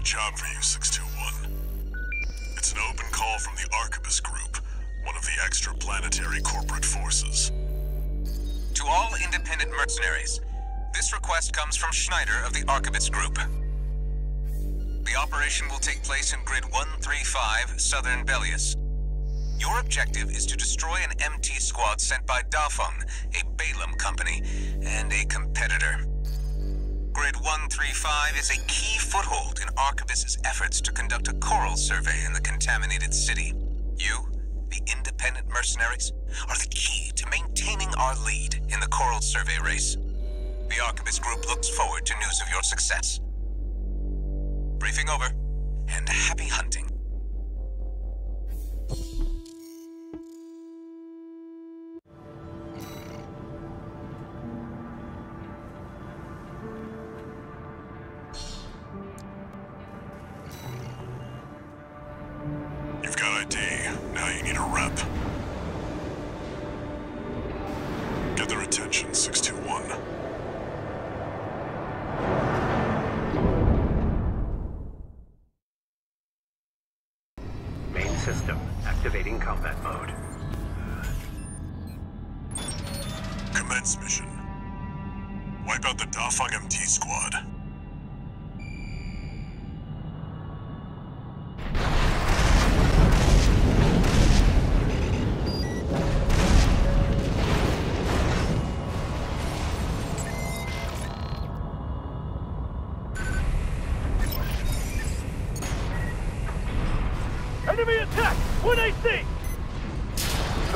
a job for you, 621. It's an open call from the Arquebus Group, one of the extraplanetary corporate forces. To all independent mercenaries, this request comes from Schneider of the Arquebus Group. The operation will take place in Grid 135, Southern Belius. Your objective is to destroy an MT squad sent by Dafeng, a Balam company, and a competitor. Grid 135 is a key foothold in Arquebus's efforts to conduct a coral survey in the contaminated city. You, the independent mercenaries, are the key to maintaining our lead in the coral survey race. The Arquebus Group looks forward to news of your success. Briefing over, and happy hunting. ID. Now you need a rep. Get their attention, 621. Main system activating combat mode. Commence mission. Wipe out the Dafeng MT squad.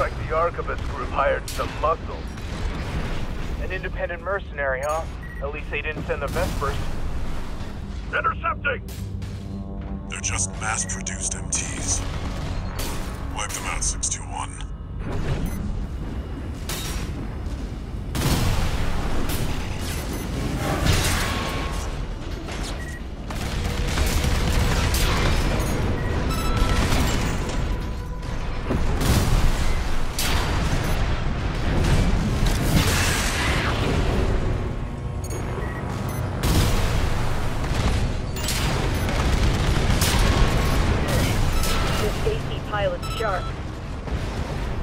Like the Arquebus group hired some muscle. An independent mercenary, huh? At least they didn't send the Vespers. Intercepting! They're just mass-produced MTs. Wipe them out, 621.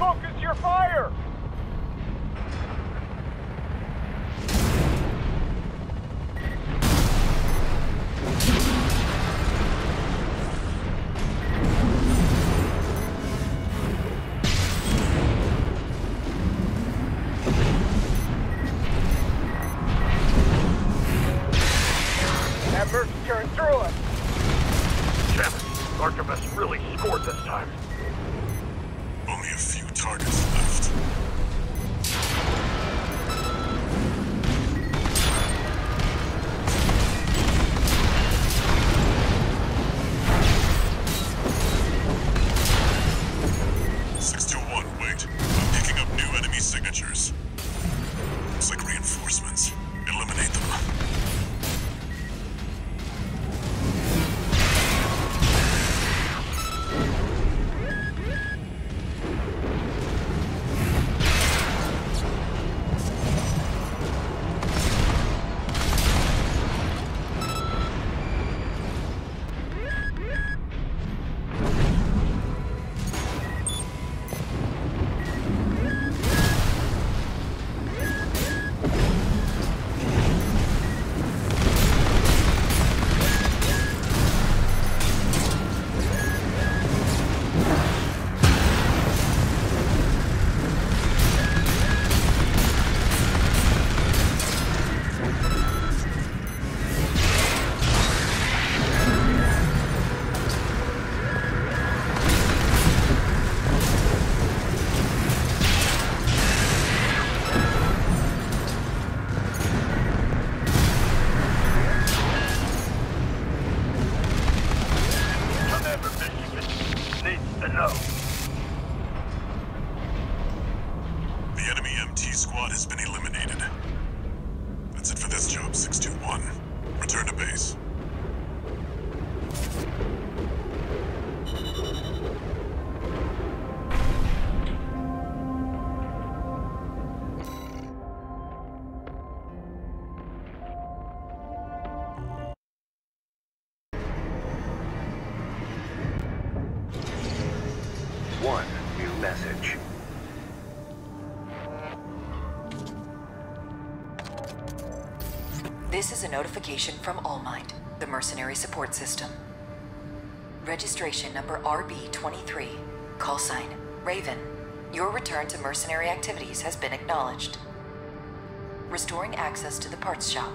Focus your fire! Tearing through it! Really scored this time. Only a few targets left. The enemy MT squad has been eliminated. That's it for this job, 621. Return to base. This is a notification from Allmind, the mercenary support system. Registration number RB23, call sign Raven. Your return to mercenary activities has been acknowledged. Restoring access to the parts shop